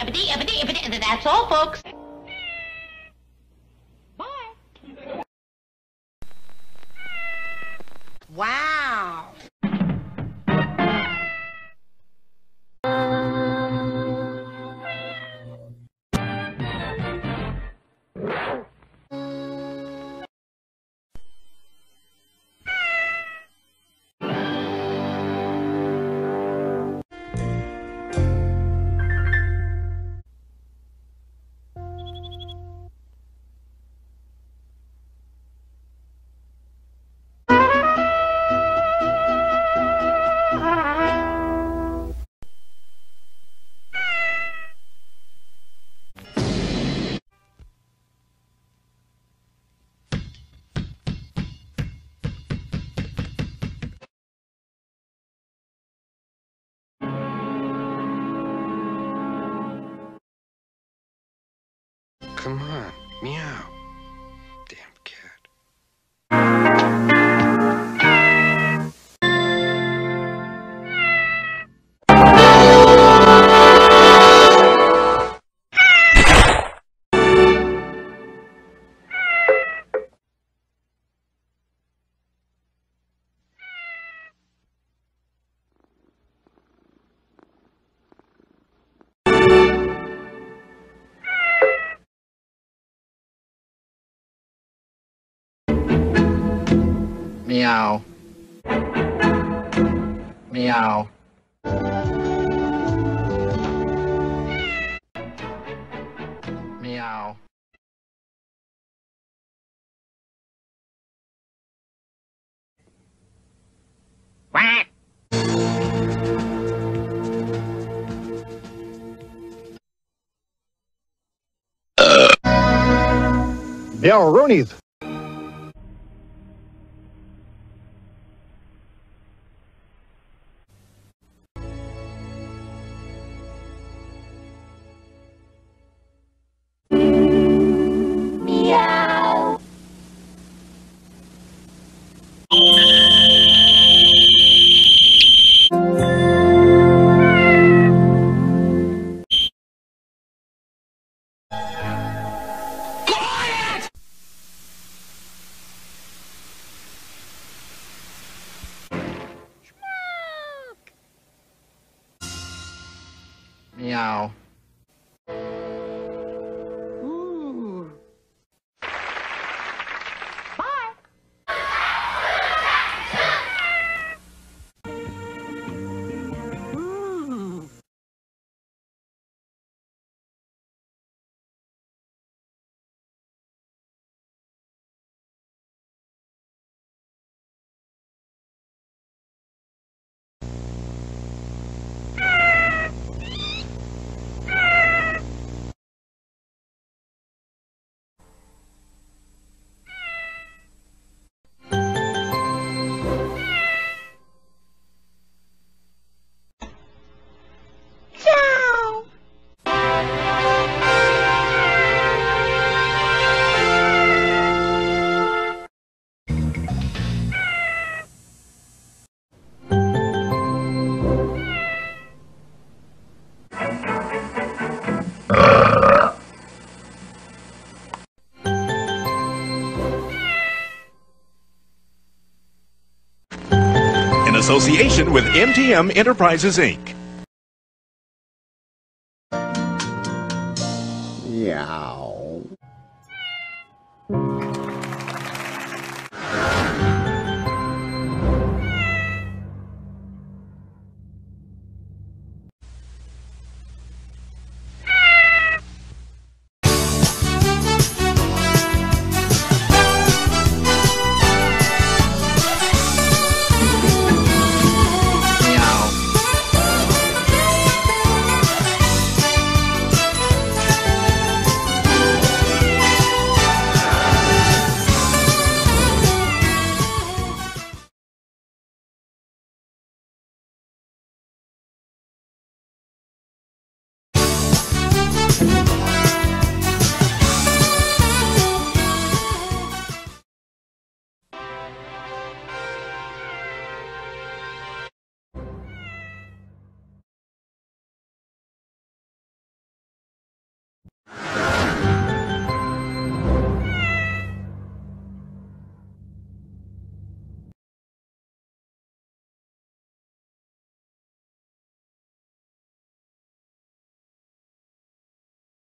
And that's all, folks. Come on, meow. Meow. Meow. Meow. Quack. Bill Rooney's. Meow. Association with MTM Enterprises, Inc.